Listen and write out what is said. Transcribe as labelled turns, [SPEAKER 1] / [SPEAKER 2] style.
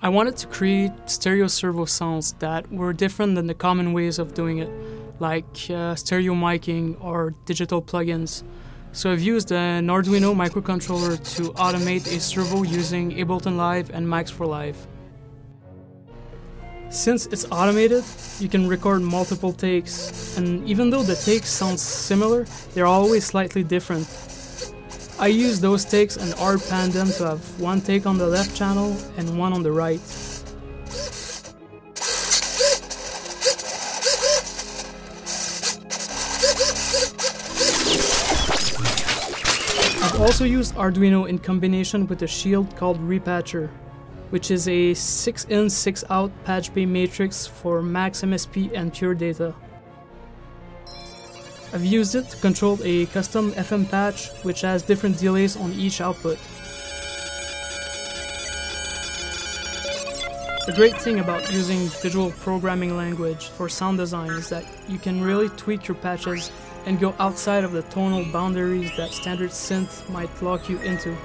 [SPEAKER 1] I wanted to create stereo servo sounds that were different than the common ways of doing it, like uh, stereo miking or digital plugins. So I've used an Arduino microcontroller to automate a servo using Ableton Live and Max for Live. Since it's automated, you can record multiple takes, and even though the takes sound similar, they're always slightly different. I use those takes and hard pan them to have one take on the left channel and one on the right. I've also used Arduino in combination with a shield called Repatcher, which is a 6 in 6 out patch bay matrix for max MSP and pure data. I've used it to control a custom FM patch which has different delays on each output. The great thing about using visual programming language for sound design is that you can really tweak your patches and go outside of the tonal boundaries that standard synth might lock you into.